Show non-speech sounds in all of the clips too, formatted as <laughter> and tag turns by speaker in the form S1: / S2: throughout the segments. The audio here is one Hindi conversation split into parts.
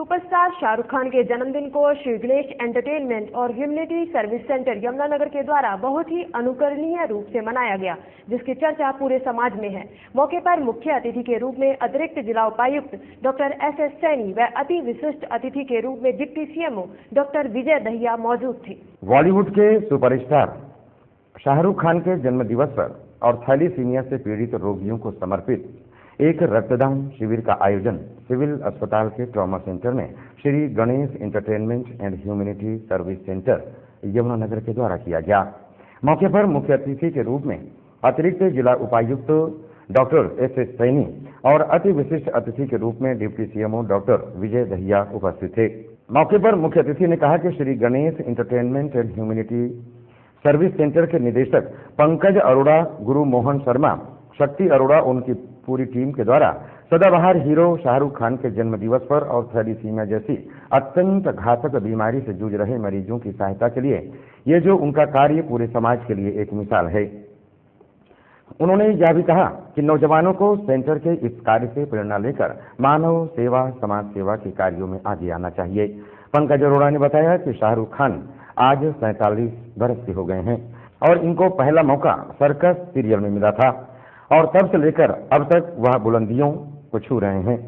S1: सुपरस्टार शाहरुख खान के जन्मदिन को श्री गणेश एंटरटेनमेंट और ह्यूमनिटी सर्विस सेंटर यमुनानगर के द्वारा बहुत ही अनुकरणीय रूप से मनाया गया, जिसकी चर्चा पूरे समाज में है। मौके पर मुख्य अतिथि के रूप में अतिरिक्त जिला उपायुक्त डॉक्टर एस एस सैनी व अति विशिष्ट अतिथि के रूप में deputy CMO doctor Vijay Dahiya मौजूद थे।
S2: बॉलीवुड के सुपरस्टार शाहरुख खान के जन्म दिवस पर और थैलीसीमिया से पीड़ित रोगियों को समर्पित एक रक्तदान शिविर का आयोजन सिविल अस्पताल के ट्रॉमा सेंटर में Shri Ganesh entertainment and humanity service centre Yamunanagar के द्वारा किया गया। मौके पर मुख्य अतिथि के रूप में अतिरिक्त जिला उपायुक्त डॉक्टर एस एस सैनी और अति विशिष्ट अतिथि के रूप में deputy CMO doctor Vijay Dahiya उपस्थित थे। मौके पर मुख्य अतिथि ने कहा कि Shri Ganesh entertainment and humanity service centre के निदेशक पंकज अरोड़ा, गुरु मोहन शर्मा, शक्ति अरोड़ा, उनकी पूरी टीम के द्वारा सदाबहार हीरो शाहरुख खान के जन्म दिवस पर और थैलीसीमिया जैसी अत्यंत घातक बीमारी से जूझ रहे मरीजों की सहायता के लिए ये जो उनका कार्य पूरे समाज के लिए एक मिसाल है। उन्होंने यह भी कहा कि नौजवानों को सेंटर के इस कार्य से प्रेरणा लेकर मानव सेवा, समाज सेवा के कार्यों में आगे आना चाहिए। पंकज अरोड़ा ने बताया कि शाहरुख खान आज सैतालीस बरस के हो गए हैं और इनको पहला मौका सर्कस सीरियल में मिला था। और तब से लेकर अब तक वह बुलंदियों को छू रहे हैं।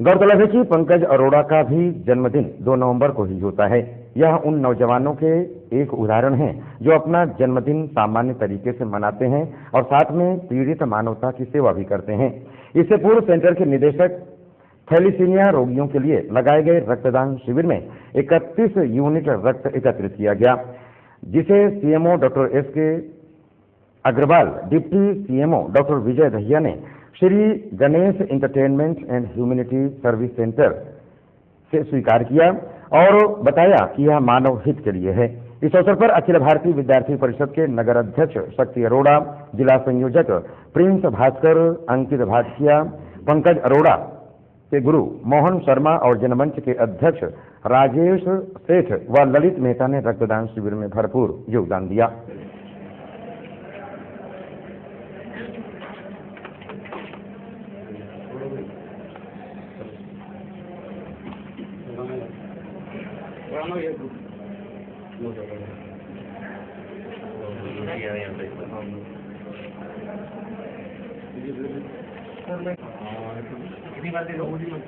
S2: गौरतलब है कि पंकज अरोड़ा का भी जन्मदिन 2 नवंबर को ही होता है। यह उन नौजवानों के एक उदाहरण है जो अपना जन्मदिन सामान्य तरीके से मनाते हैं और साथ में पीड़ित मानवता की सेवा भी करते हैं। इससे पूर्व सेंटर के निदेशक थैलीसीमिया रोगियों के लिए लगाए गए रक्तदान शिविर में 31 यूनिट रक्त एकत्रित किया गया, जिसे CMO doctor S K Agarwal, deputy CMO doctor Vijay Dahiya ने Shri Ganesh entertainment and humanity service centre से स्वीकार किया और बताया कि यह मानव हित के लिए है। इस अवसर पर अखिल भारतीय विद्यार्थी परिषद के नगर अध्यक्ष शक्ति अरोड़ा, जिला संयोजक प्रिंस भास्कर, अंकित भाटिया, पंकज अरोड़ा के गुरु मोहन शर्मा और जनमंच के अध्यक्ष राजेश सेठ व ललित मेहता ने रक्तदान शिविर में भरपूर योगदान दिया।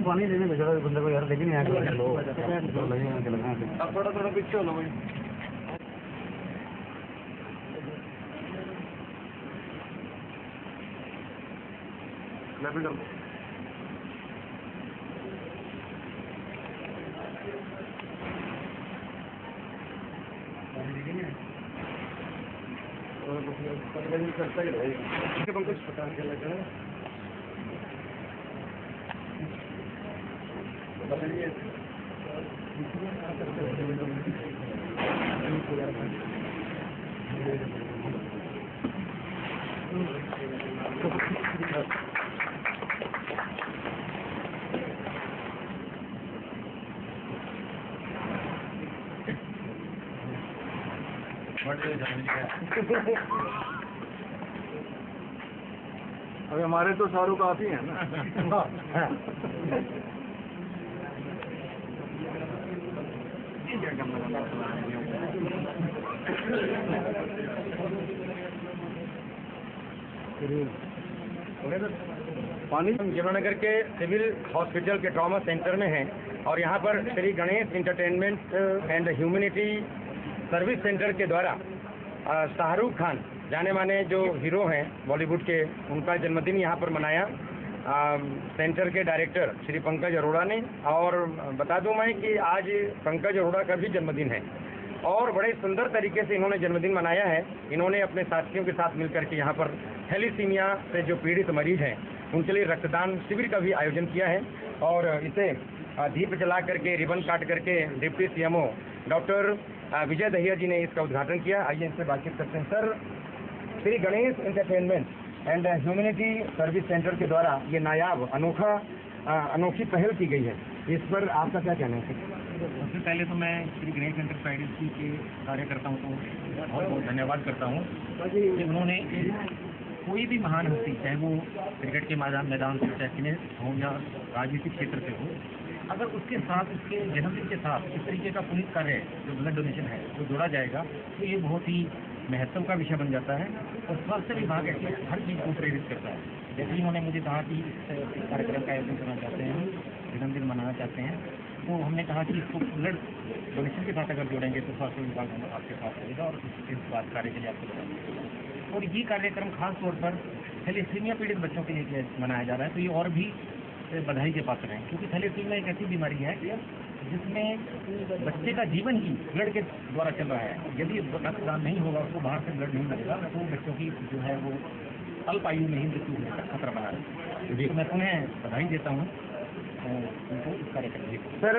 S3: पानी देने भेजा था बंदे को यार लेकिन यहाँ के लोग थोड़ा थोड़ा पीछे हो लो भाई मैं करता ही रहेगा पंकज पता लगा अभी हमारे तो शाहरुख आप ही हैं ना। <laughs> <laughs> पानी
S4: यमुनानगर के सिविल हॉस्पिटल के ट्रॉमा सेंटर में हैं और यहाँ पर Shri Ganesh entertainment and humanity service centre के द्वारा शाहरुख खान जाने माने जो हीरो हैं बॉलीवुड के, उनका जन्मदिन यहाँ पर मनाया। सेंटर के डायरेक्टर श्री पंकज अरोड़ा ने, और बता दूँ मैं कि आज पंकज अरोड़ा का भी जन्मदिन है। और बड़े सुंदर तरीके से इन्होंने जन्मदिन मनाया है। इन्होंने अपने साथियों के साथ मिलकर के यहाँ पर थैलीसीमिया से जो पीड़ित मरीज़ हैं, उनके लिए रक्तदान शिविर का भी आयोजन किया है। और इसे दीप जला करके, रिबन काट करके deputy CMO doctor Vijay Dahiya ji ने इसका उद्घाटन किया। आइए इनसे बातचीत करते हैं। Sir, Shri Ganesh entertainment and humanity service centre के द्वारा ये नायाब अनोखा अनोखी पहल की गई है। इस पर आपका क्या कहना है?
S5: सबसे पहले तो मैं श्री गणेश एंटरप्राइजेस के कार्यकर्ताओं को बहुत बहुत धन्यवाद करता हूँ कि उन्होंने कोई भी महान हस्ती चाहे वो क्रिकेट के मैदान मैदान से, चाहे सिने हो या राजनीतिक क्षेत्र से हो, अगर उसके साथ, उसके जन्मदिन के साथ इस तरीके का पुलिस कार्य जो ब्लड डोनेशन है वो जोड़ा जाएगा तो ये बहुत ही महत्व का विषय बन जाता है और स्वास्थ्य विभाग ऐसे हर चीज़ को प्रेरित करता है। जैसे ही उन्होंने मुझे कहा कि इस कार्यक्रम का आयोजन करना चाहते हैं, जन्मदिन मनाना चाहते हैं तो हमने कहा कि इसको ब्लड डोनेशन के साथ अगर जोड़ेंगे तो स्वास्थ्य विभाग हम आपके साथ रहेगा और इस बात कार्य के लिए आपको बताएँगे और ये कार्यक्रम खास तौर पर थैलेसीमिया पीड़ित बच्चों के लिए मनाया जा रहा है तो ये और भी बधाई के पात्र हैं, क्योंकि थैलेसीमिया एक ऐसी बीमारी है जिसमें बच्चे का जीवन ही ब्लड के द्वारा चल रहा है। यदि रक्तदान नहीं होगा उसको बाहर से ब्लड नहीं मिलेगा तो बच्चों की जो है वो अल्प आयु में ही मृत्यु होने का खतरा बना रहता है। तो मैं पुनः बधाई देता हूँ उनको इस कार्यक्रम
S4: सर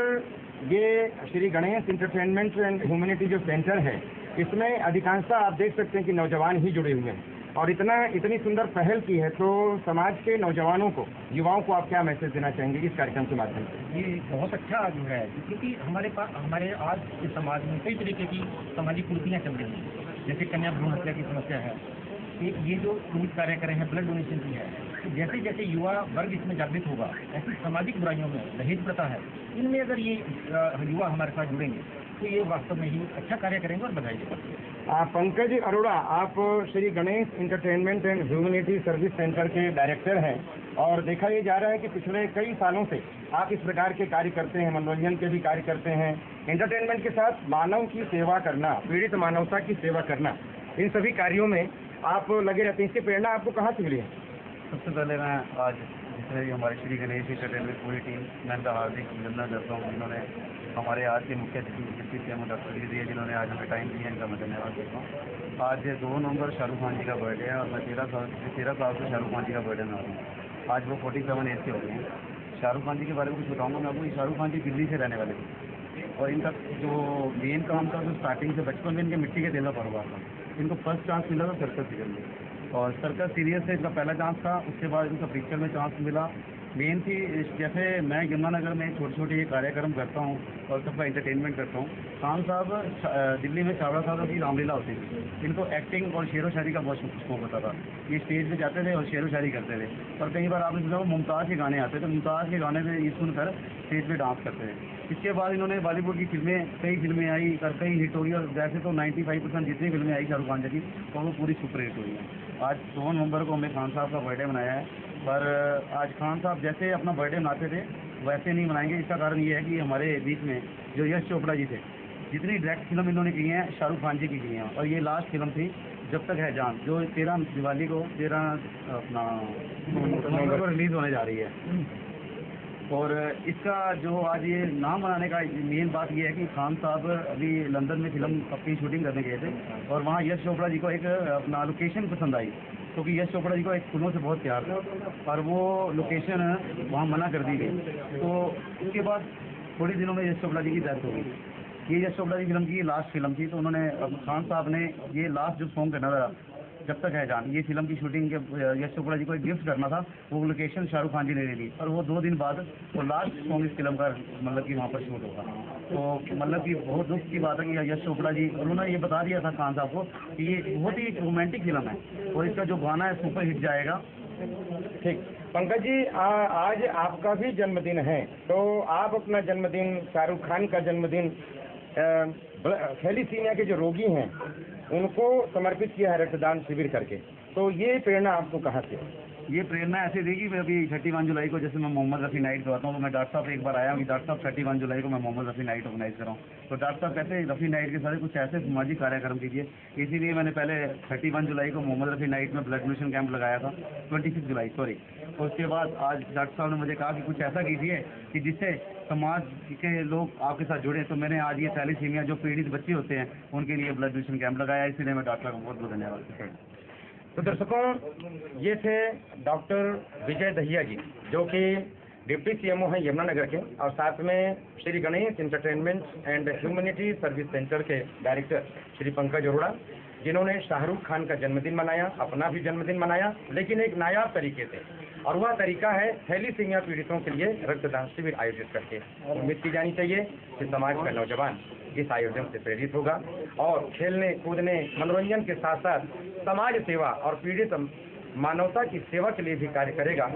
S4: ये Shri Ganesh entertainment and humanity जो सेंटर है इसमें अधिकांशता आप देख सकते हैं कि नौजवान ही जुड़े हुए हैं। और इतना, इतनी सुंदर पहल की है तो समाज के नौजवानों को, युवाओं को आप क्या मैसेज देना चाहेंगे इस कार्यक्रम के माध्यम से?
S5: ये बहुत अच्छा जो है, क्योंकि हमारे पास हमारे आज के समाज में कई तरीके की सामाजिक कुरीतियाँ चल रही हैं। जैसे कन्या भ्रूण हत्या की समस्या है एक ये जो पुलिस कार्य कर हैं ब्लड डोनेशन की है, जैसे जैसे युवा वर्ग इसमें जागृत होगा, ऐसी सामाजिक बुराइयों में दहेज प्रथा है, इनमें अगर ये युवा हमारे साथ जुड़ेंगे तो ये वास्तव में ही अच्छा कार्य करेंगे और बधाई देंगे।
S4: पंकज अरोड़ा आप Shri Ganesh entertainment and humanity service centre के डायरेक्टर हैं और देखा ये जा रहा है कि पिछले कई सालों से आप इस प्रकार के कार्य करते हैं मनोरंजन के भी कार्य करते हैं। एंटरटेनमेंट के साथ मानव की सेवा करना पीड़ित मानवता की सेवा करना इन सभी कार्यों में आप लगे रहते हैं। इसकी प्रेरणा आपको कहाँ से मिली है?
S3: सबसे पहले मैं आज जितने भी हमारे श्री गणेश इंटरटेनमेंट पूरी टीम मैं इनका हार्दिक अभिनंदन करता हूँ जिन्होंने हमारे आज के मुख्य अतिथि डिप्टी सीएम डॉक्टर दिए जिन्होंने आज हमें टाइम दिया इनका मैं धन्यवाद करता हूँ। आज दो नवंबर, शाहरुख खान जी का बर्थडे है और मैं तेरह साल तेरह साल से शाहरुख खान जी का बर्थडे मना रहा हूँ। आज वो फोर्टी सेवन एज के हो गए हैं। शाहरुख खान जी के बारे में कुछ बताऊँगा मैं आपको शाहरुख खान जी दिल्ली से रहने वाले थे और इनका जो मेन काम था, जो स्टार्टिंग से बचपन में इनके मिट्टी के तेल का कारोबार था। इनको फ़र्स्ट चांस मिला था सर्कस सीरियल में। और सर्कस सीरियल से इनका पहला चांस था, उसके बाद इनका पिक्चर में चांस मिला। मेन थी जैसे मैं यमुनानगर में छोटे छोटे ये कार्यक्रम करता हूँ और सबका इंटरटेनमेंट करता हूँ। खान साहब दिल्ली में चावड़ा साहब की रामलीला होती थी। इनको एक्टिंग और शेर व शायरी का बहुत शौक होता था। ये स्टेज पे जाते थे और शेर व शायरी करते थे। और कई बार आपने सुना मुमताज़ के गाने आते थे। मुमताज़ के गाने पे ये सुनकर स्टेज पे डांस करते थे। इसके बाद इन्होंने बॉलीवुड की फ़िल्में, कई फ़िल्में आई, और कई हिट हो गई और वैसे तो 95 परसेंट जितनी फ़िल्में आई शाहरुख खान जी की तो वो पूरी सुपर हिट हुई हैं। आज दो नवंबर को हमने खान साहब का बर्थडे मनाया है। पर आज खान साहब जैसे अपना बर्थडे मनाते थे वैसे नहीं मनाएँगे। इसका कारण ये है कि हमारे बीच में जो यश चोपड़ा जी थे जितनी डायरेक्ट फ़िल्म इन्होंने की हैं शाहरुख खान जी की की हैं। और ये लास्ट फ़िल्म थी जब तक है जान जो तेरह दिवाली को तेरह अपना रिलीज़ होने जा रही है। और इसका जो आज ये नाम बनाने का मेन बात ये है कि खान साहब अभी लंदन में फ़िल्म अपनी शूटिंग करने गए थे और वहाँ यश चोपड़ा जी को एक, अपना लोकेशन पसंद आई, क्योंकि यश चोपड़ा जी को एक फूलों से बहुत प्यार था और वो लोकेशन वहाँ मना कर दी गई। तो उसके बाद थोड़े दिनों में यश चोपड़ा जी की डेथ हो गई। ये यश चोपड़ा जी फ़िल्म की लास्ट फ़िल्म थी तो उन्होंने खान साहब ने ये लास्ट जो सॉन्ग करना था जब तक है जान। ये फ़िल्म की शूटिंग के यश चोपड़ा जी को एक गिफ्ट करना था वो लोकेशन शाहरुख खान जी ने ले ली। और वो दो दिन बाद वो लास्ट सॉन्ग इस फ़िल्म का मतलब कि वहाँ पर शूट होगा तो मतलब कि बहुत दुख की बात है कि यश चोपड़ा जी उन्होंने ये बता दिया था खान साहब को कि ये बहुत ही रोमांटिक फ़िल्म है। और इसका जो गाना है सुपर हिट जाएगा।
S4: ठीक। पंकज जी आ, आज आपका भी जन्मदिन है। तो आप अपना जन्मदिन शाहरुख खान का जन्मदिन थैलीसीमिया के जो रोगी हैं, उनको समर्पित किया है रक्तदान शिविर करके। तो ये प्रेरणा आपको कहाँ से?
S3: ये प्रेरणा ऐसे थी कि मैं अभी थर्टी वन जुलाई को, जैसे मैं मोहम्मद रफ़ी नाइट करवाता हूँ तो मैं डॉक्टर साहब एक बार आया हूँ कि डॉक्टर साहब थर्टी वन जुलाई को मैं मोहम्मद रफ़ी नाइट ऑर्गेनाइज हूँ। तो डॉक्टर साहब कहते हैं, रफ़ी नाइट के साथ कुछ ऐसे सामाजिक कार्यक्रम कीजिए। इसीलिए मैंने पहले थर्टी वन जुलाई को मोहम्मद रफ़ी नाइट में ब्लड डोनेशन कैंप लगाया था ट्वेंटी जुलाई सॉरी उसके बाद आज डॉक्टर साहब ने मुझे कहा कि कुछ ऐसा कीजिए कि जिससे समाज के लोग आपके साथ जुड़े। तो मैंने आज ये थैलीसीमिया जो पीड़ित बच्चे होते हैं, उनके लिए ब्लड डोनेशन कैंप लगाया। इसीलिए मैं डॉक्टर का बहुत बहुत धन्यवाद। करता
S4: तो दर्शकों, ये थे डॉक्टर विजय दहिया जी, जो कि डिप्टी सीएमओ हैं यमुनानगर के, और साथ में Shri Ganesh entertainment and humanity service centre के डायरेक्टर श्री पंकज अरोड़ा, जिन्होंने शाहरुख खान का जन्मदिन मनाया, अपना भी जन्मदिन मनाया, लेकिन एक नायाब तरीके से और वह तरीका है थैलीसीमिया पीड़ितों के लिए रक्तदान शिविर आयोजित करके। उम्मीद की जानी चाहिए कि समाज का नौजवान इस आयोजन से प्रेरित होगा और खेलने, कूदने, मनोरंजन के साथ साथ समाज सेवा और पीड़ित मानवता की सेवा के लिए भी कार्य करेगा।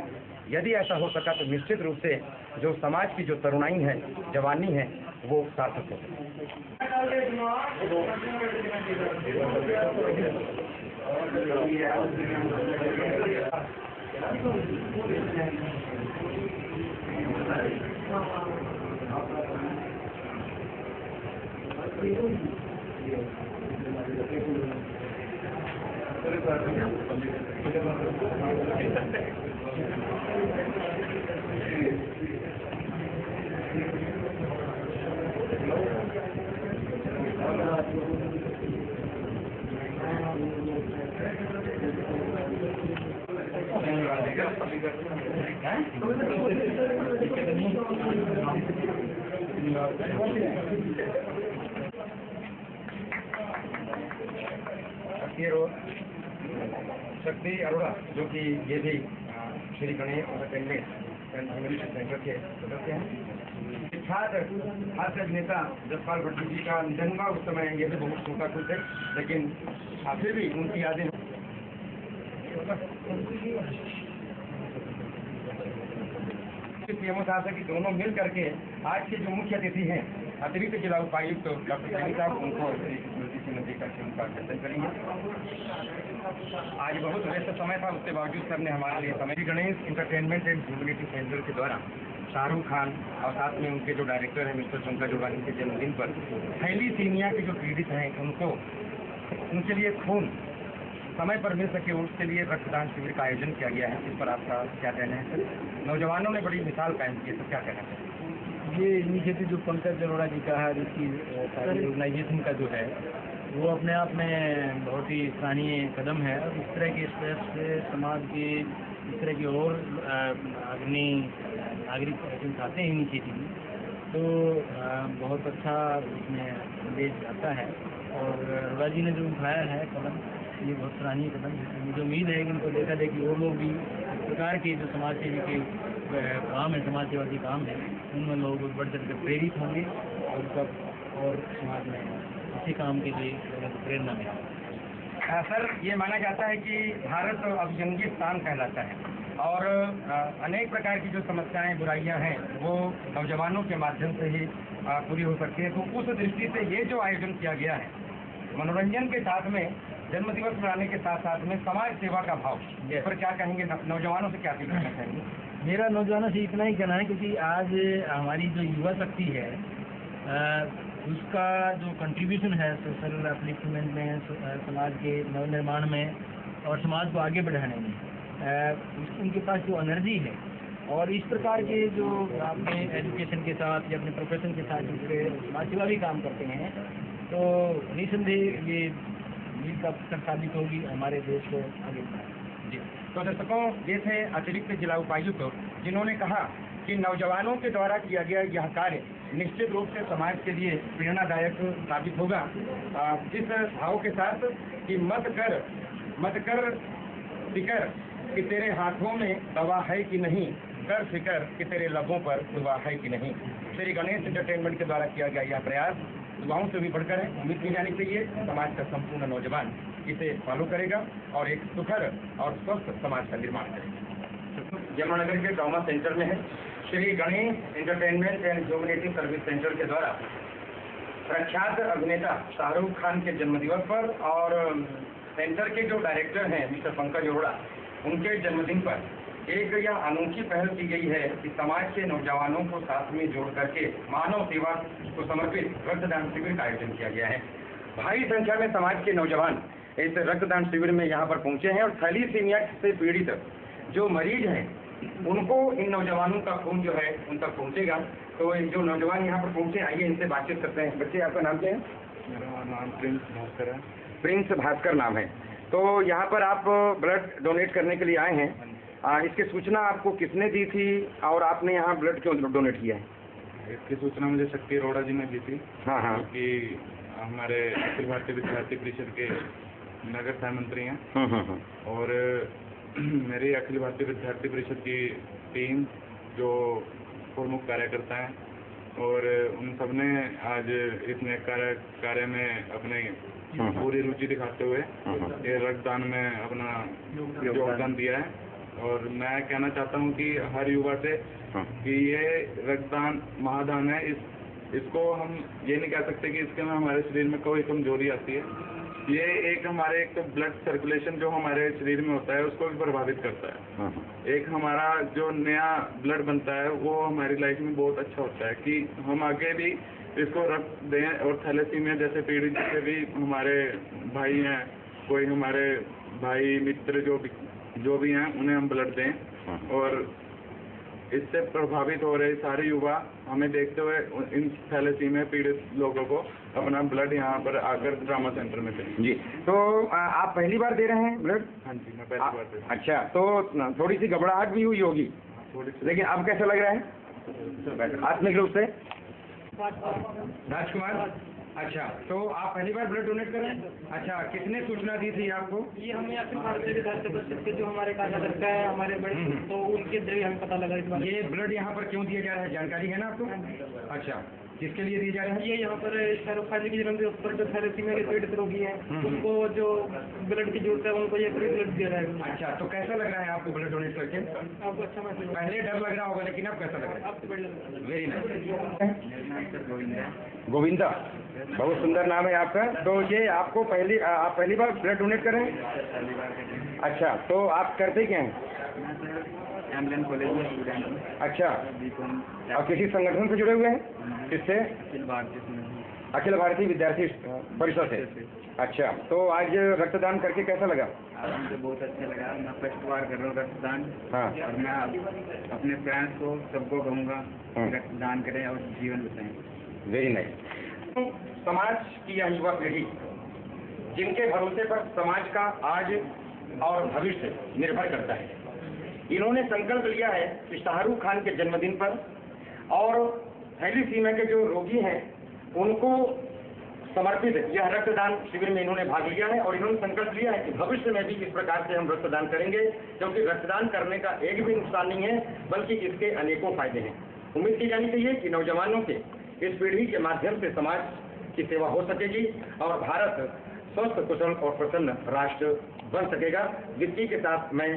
S4: यदि ऐसा हो सका तो निश्चित रूप से जो समाज की जो तरुणाई है, जवानी है, वो सार्थक हो ये रो शक्ति अरोड़ा जो कि ये भी श्री गणेश सेंटर के सदस्य हैं। अभिनेता जसपाल भट्टी जी का निधन हुआ उस समय ये भी बहुत शोकाकुल थे लेकिन अ, फिर भी उनकी यादें सीएमओ साहब से कि दोनों मिल करके आज के जो मुख्य अतिथि हैं, अतिरिक्त जिला उपायुक्त डॉक्टर सैनी साहब, उनको स्मृति करके उनका अभिनंदन करेंगे। आज बहुत व्यस्त समय था, उसके बावजूद सर ने हमारे लिए समय Ganesh entertainment and humanity centre के द्वारा शाहरुख खान और साथ में उनके जो डायरेक्टर हैं, मिस्टर पंकज उड़ानी के जन्मदिन पर थैली सीनिया के जो पीड़ित हैं, उनको उनके लिए खून समय पर मिल सके उसके लिए रक्तदान शिविर का आयोजन किया गया है। इस पर आपका क्या कहना है सर? नौजवानों ने बड़ी मिसाल कायम की है सर क्या कहना है?
S6: ये इनिशिएटिव जो पंकज अरोड़ा जी का है जिसकी ऑर्गेनाइजेशन का जो है वो अपने आप में बहुत ही सराहनीय कदम है। और इस तरह के स्टेप से समाज के इस तरह की और अग्नि नागरिक उठाते हैं इनिशिएटिव तो बहुत अच्छा इसमें संदेश जाता है। और अरोड़ा जी ने जो उठाया है कदम ये बहुत सराहनीय कदम है मुझे उम्मीद है कि उनको देखा जाए कि वो लोग भी इस प्रकार के जो समाज सेवी के काम है समाज सेवा के काम है, उनमें लोग बढ़ चढ़ कर प्रेरित होंगे और सब और समाज में इसी काम के लिए लोगों को प्रेरणा मिलेगी।
S4: सर, ये माना जाता है कि भारत अब जंगी स्थान कहलाता है और अनेक प्रकार की जो समस्याएँ, बुराइयाँ हैं, वो नौजवानों के माध्यम से ही पूरी हो सकती है। तो उस दृष्टि से ये जो आयोजन किया गया है, मनोरंजन के साथ में जन्म दिवस मनाने के साथ साथ में समाज सेवा का भाव। पर क्या कहेंगे नौजवानों से क्या अपील करना चाहेंगे?
S6: मेरा नौजवानों से इतना ही कहना है क्योंकि आज हमारी जो युवा शक्ति है उसका जो कंट्रीब्यूशन है सोशल अपलिफ्टमेंट में समाज के नवनिर्माण में और समाज को आगे बढ़ाने में उनके पास जो एनर्जी है और इस प्रकार के जो आपने एजुकेशन के साथ या अपने प्रोफेशन के साथ जुड़े समाज सेवा भी काम करते हैं तो निसंदेह ये मील का पुस्तक साबित होगी? हमारे देश को आगे
S4: जी। तो दर्शकों, ये थे अतिरिक्त जिला उपायुक्त, जिन्होंने कहा कि नौजवानों के द्वारा किया गया यह कार्य निश्चित रूप से समाज के लिए प्रेरणादायक साबित होगा। इस भाव के साथ कि मत कर मत कर फिकर कि तेरे हाथों में दवा है कि नहीं, कर फिकर कि तेरे लबों पर दुआ है कि नहीं। श्री गणेश एंटरटेनमेंट के द्वारा किया गया यह प्रयास युवाओं से भी बढ़कर है। उम्मीद की जानी चाहिए, समाज का संपूर्ण नौजवान इसे फॉलो करेगा और एक सुखद और स्वस्थ समाज का निर्माण करेगा। यमुनानगर के ट्रॉमा सेंटर में है। Shri Ganesh entertainment and humanity service centre के द्वारा प्रख्यात अभिनेता शाहरुख खान के जन्मदिवस पर और सेंटर के जो डायरेक्टर हैं, मिस्टर पंकज अरोड़ा, उनके जन्मदिन पर एक यह अनोखी पहल की गई है कि समाज के नौजवानों को साथ में जोड़ करके मानव सेवा को समर्पित रक्तदान शिविर का आयोजन किया गया है। भारी संख्या में समाज के नौजवान इस रक्तदान शिविर में यहाँ पर पहुँचे हैं और थैलीसीमिया से पीड़ित जो मरीज़ हैं उनको इन नौजवानों का खून जो है उन तक पहुँचेगा। तो जो नौजवान यहाँ पर पहुँचे आइए इनसे बातचीत करते हैं। बच्चे आपका नाम क्या है?
S7: मेरा नाम प्रिंस भास्कर है।
S4: प्रिंस भास्कर नाम है। तो यहाँ पर आप ब्लड डोनेट करने के लिए आए हैं। आ, इसकी सूचना आपको किसने दी थी और आपने यहाँ ब्लड क्यों डोनेट किया है?
S7: इसकी सूचना मुझे शक्ति अरोड़ा जी ने दी थी।
S4: हाँ हाँ।
S7: कि हमारे अखिल भारतीय विद्यार्थी परिषद के नगर सह मंत्री हैं।
S4: हम्म, हम्म, हम्म।
S7: और <clears throat> मेरी अखिल भारतीय विद्यार्थी परिषद की टीम जो प्रमुख कार्यकर्ता हैं और उन सबने आज इस नए कार्य कार्य में अपने पूरी रुचि दिखाते हुए ये रक्तदान में अपना योगदान दिया है। और मैं कहना चाहता हूँ कि हर युवा से कि ये रक्तदान महादान है। इस इसको हम ये नहीं कह सकते कि इसके में हमारे शरीर में कोई कमज़ोरी आती है। ये एक हमारे एक तो ब्लड सर्कुलेशन जो हमारे शरीर में होता है उसको भी प्रभावित करता है।
S4: हम्म, हम्म।
S7: एक हमारा जो नया ब्लड बनता है वो हमारी लाइफ में बहुत अच्छा होता है कि हम आगे भी इसको रक्त दें और थैलेसीमिया जैसे पीड़ित जैसे भी हमारे भाई हैं कोई हमारे भाई मित्र जो जो भी हैं उन्हें हम ब्लड दें। और इससे प्रभावित हो रहे सारे युवा हमें देखते हुए इन थैलेसी में पीड़ित लोगों को अपना ब्लड यहाँ पर आकर ड्रामा सेंटर में दें।
S4: जी। तो आ, आप पहली बार दे रहे हैं ब्लड
S7: हाँ जी मैं पहली बार दे रहा
S4: अच्छा तो थोड़ी सी घबराहट भी हुई होगी।
S7: थोड़ी सी
S4: लेकिन अब कैसा लग रहा है? आत्मिक रूप से। राजकुमार? अच्छा तो आप पहली बार ब्लड डोनेट कर रहे हैं? अच्छा किसने सूचना दी थी आपको?
S8: ये हमें अखिल भारतीय जो हमारे कार्यकर्ता है हमारे बड़े तो उनके ज़रिए हमें पता लगा इस बारे
S4: ये ब्लड यहाँ पर क्यों दिया जा रहा है? जानकारी है ना आपको? अच्छा किसके लिए दिए जा रहा है?
S8: ये यहाँ पर शाहरुख खान जी की जन्मदिन पर जो थैलेसीमिया के पीड़ित रोगी हैं उनको जो ब्लड की ज़रूरत है उनको ये फ्री ब्लड दे रहा है।
S4: अच्छा तो कैसा लग रहा है आपको ब्लड डोनेट करके?
S8: आपको अच्छा महसूस
S4: पहले डर लग रहा होगा लेकिन अब कैसा लग रहा। है? Very nice Govinda? बहुत सुंदर नाम है आपका। तो ये आपको पहली आप पहली बार ब्लड डोनेट कर? रहे हैं अच्छा तो आप करते क्या हैं?
S9: कॉलेज में
S4: अच्छा। और किसी संगठन से जुड़े हुए हैं? किससे?
S9: अखिल भारतीय
S4: विद्यार्थी परिषद से। अच्छा तो आज रक्तदान करके कैसा लगा?
S9: मुझे बहुत अच्छा लगा। मैं फ़र्स्ट बार कर रहा हूँ रक्तदान।
S4: हाँ।
S9: और मैं अपने फ्रेंड्स को सबको कहूँगा
S4: हाँ।
S9: रक्तदान करें और जीवन बचाएँ।
S4: Very nice. समाज की यह युवा पीढ़ी, जिनके भरोसे पर समाज का आज और भविष्य निर्भर करता है। इन्होंने संकल्प लिया है कि शाहरुख खान के जन्मदिन पर और थैलीसीमिया के जो रोगी हैं, उनको समर्पित यह रक्तदान शिविर में इन्होंने भाग लिया है और इन्होंने संकल्प लिया है कि भविष्य में भी इस प्रकार से हम रक्तदान करेंगे, क्योंकि रक्तदान करने का एक भी नुकसान नहीं है, बल्कि इसके अनेकों फ़ायदे हैं। उम्मीद की जानी चाहिए कि नौजवानों के इस पीढ़ी के माध्यम से समाज की सेवा हो सकेगी और भारत स्वस्थ, कुशल और प्रसन्न राष्ट्र बन सकेगा। जिसकी के साथ मैं